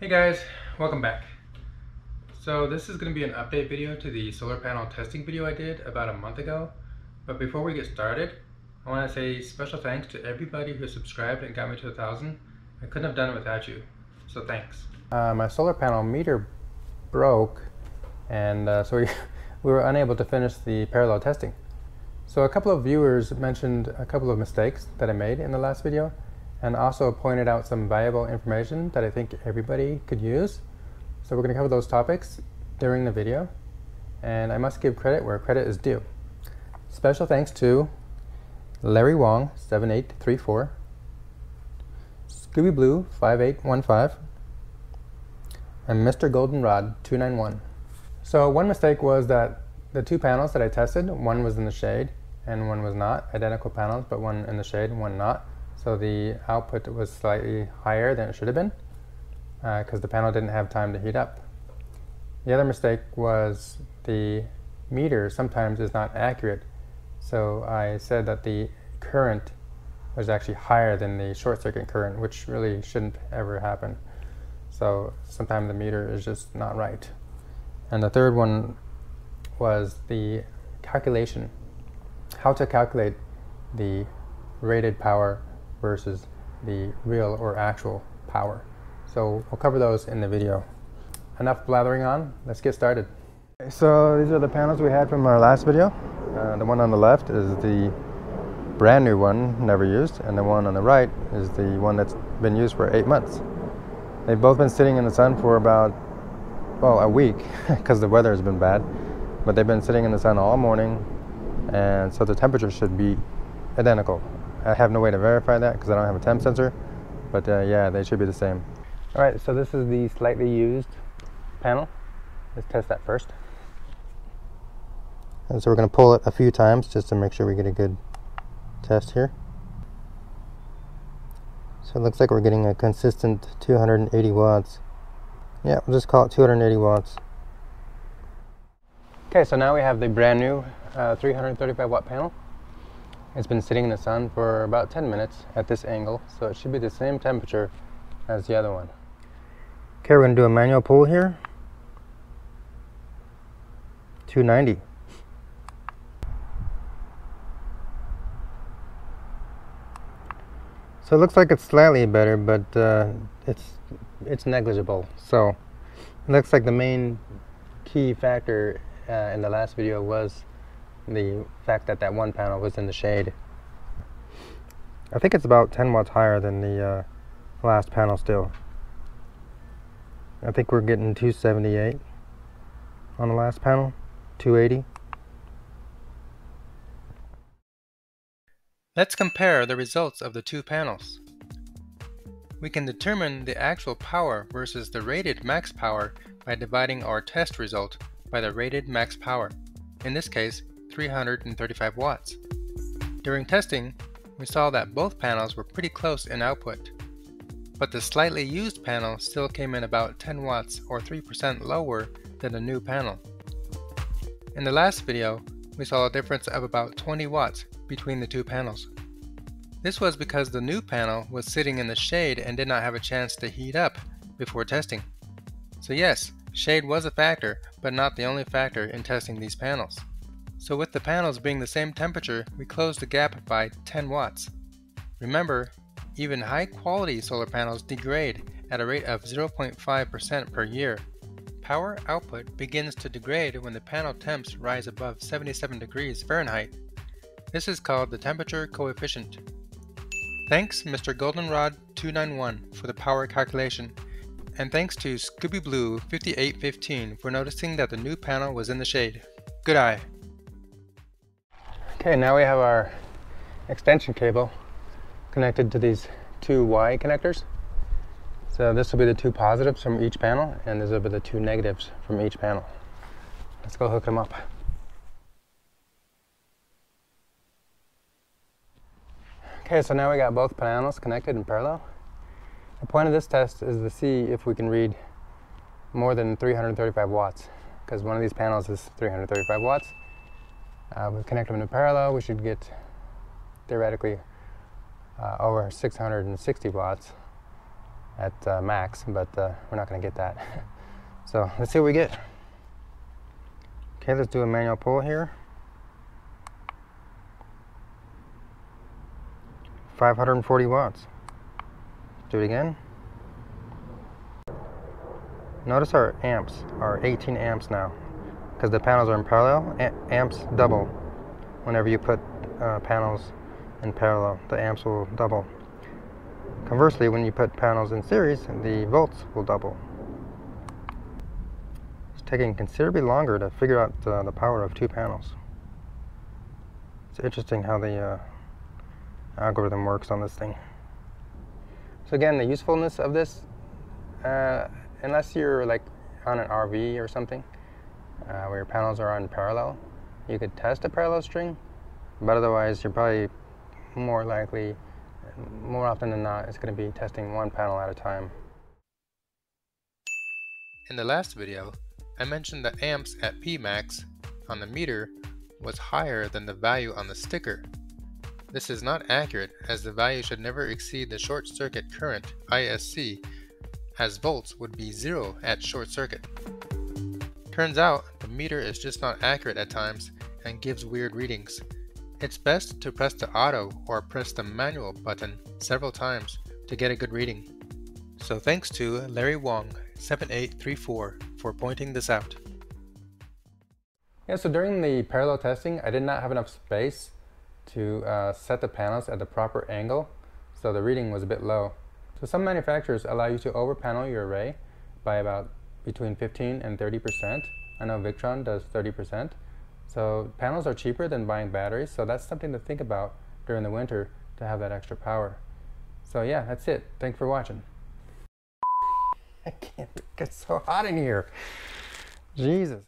Hey guys, welcome back. So this is going to be an update video to the solar panel testing video I did about a month ago. But before we get started, I want to say special thanks to everybody who subscribed and got me to a thousand. I couldn't have done it without you, so thanks. Uh, my solar panel meter broke and uh, so we, we were unable to finish the parallel testing. So a couple of viewers mentioned a couple of mistakes that I made in the last video and also pointed out some valuable information that I think everybody could use. So we're going to cover those topics during the video, and I must give credit where credit is due. Special thanks to Larry Wong, 7834, Scooby Blue, 5815, and Mr. Goldenrod, 291. So one mistake was that the two panels that I tested, one was in the shade and one was not, identical panels, but one in the shade and one not. So the output was slightly higher than it should have been because uh, the panel didn't have time to heat up. The other mistake was the meter sometimes is not accurate. So I said that the current was actually higher than the short circuit current, which really shouldn't ever happen. So sometimes the meter is just not right. And the third one was the calculation. How to calculate the rated power versus the real or actual power. So we'll cover those in the video. Enough blathering on, let's get started. So these are the panels we had from our last video. Uh, the one on the left is the brand new one, never used, and the one on the right is the one that's been used for eight months. They've both been sitting in the sun for about, well, a week, because the weather has been bad. But they've been sitting in the sun all morning, and so the temperature should be identical. I have no way to verify that because I don't have a temp sensor, but uh, yeah, they should be the same. All right, so this is the slightly used panel. Let's test that first. And so we're going to pull it a few times just to make sure we get a good test here. So it looks like we're getting a consistent 280 watts. Yeah, we'll just call it 280 watts. Okay, so now we have the brand new uh, 335 watt panel. It's been sitting in the sun for about 10 minutes at this angle, so it should be the same temperature as the other one. Okay, we're going to do a manual pull here. 290. So it looks like it's slightly better, but uh, it's it's negligible. So it looks like the main key factor uh, in the last video was the fact that that one panel was in the shade. I think it's about 10 watts higher than the uh, last panel still. I think we're getting 278 on the last panel, 280. Let's compare the results of the two panels. We can determine the actual power versus the rated max power by dividing our test result by the rated max power. In this case, 335 watts. During testing, we saw that both panels were pretty close in output, but the slightly used panel still came in about 10 watts or 3% lower than the new panel. In the last video, we saw a difference of about 20 watts between the two panels. This was because the new panel was sitting in the shade and did not have a chance to heat up before testing. So yes, shade was a factor, but not the only factor in testing these panels. So with the panels being the same temperature, we close the gap by 10 watts. Remember, even high quality solar panels degrade at a rate of 0.5% per year. Power output begins to degrade when the panel temps rise above 77 degrees Fahrenheit. This is called the temperature coefficient. Thanks Mr. Goldenrod 291 for the power calculation, and thanks to Scooby Blue 5815 for noticing that the new panel was in the shade. Good eye. Okay, now we have our extension cable connected to these two Y connectors. So this will be the two positives from each panel, and this will be the two negatives from each panel. Let's go hook them up. Okay, so now we got both panels connected in parallel. The point of this test is to see if we can read more than 335 watts, because one of these panels is 335 watts. Uh, we connect them in parallel, we should get theoretically uh, over 660 watts. at uh, max, but uh, we're not going to get that. so let's see what we get. Okay, let's do a manual pull here. 540 watts. Do it again. Notice our amps are 18 amps now because the panels are in parallel. Amps double whenever you put uh, panels in parallel. The amps will double. Conversely, when you put panels in series, the volts will double. It's taking considerably longer to figure out uh, the power of two panels. It's interesting how the uh, algorithm works on this thing. So again, the usefulness of this, uh, unless you're like on an RV or something, uh, where your panels are on parallel, you could test a parallel string, but otherwise you're probably more likely, more often than not, it's going to be testing one panel at a time. In the last video, I mentioned that amps at Pmax on the meter was higher than the value on the sticker. This is not accurate as the value should never exceed the short circuit current ISC as volts would be zero at short circuit. Turns out the meter is just not accurate at times and gives weird readings. It's best to press the auto or press the manual button several times to get a good reading. So thanks to Larry Wong 7834 for pointing this out. Yeah, so during the parallel testing, I did not have enough space to uh, set the panels at the proper angle, so the reading was a bit low. So some manufacturers allow you to overpanel your array by about between 15 and 30%. I know Victron does 30%. So panels are cheaper than buying batteries, so that's something to think about during the winter to have that extra power. So yeah, that's it. Thanks for watching. I can't, it's so hot in here. Jesus.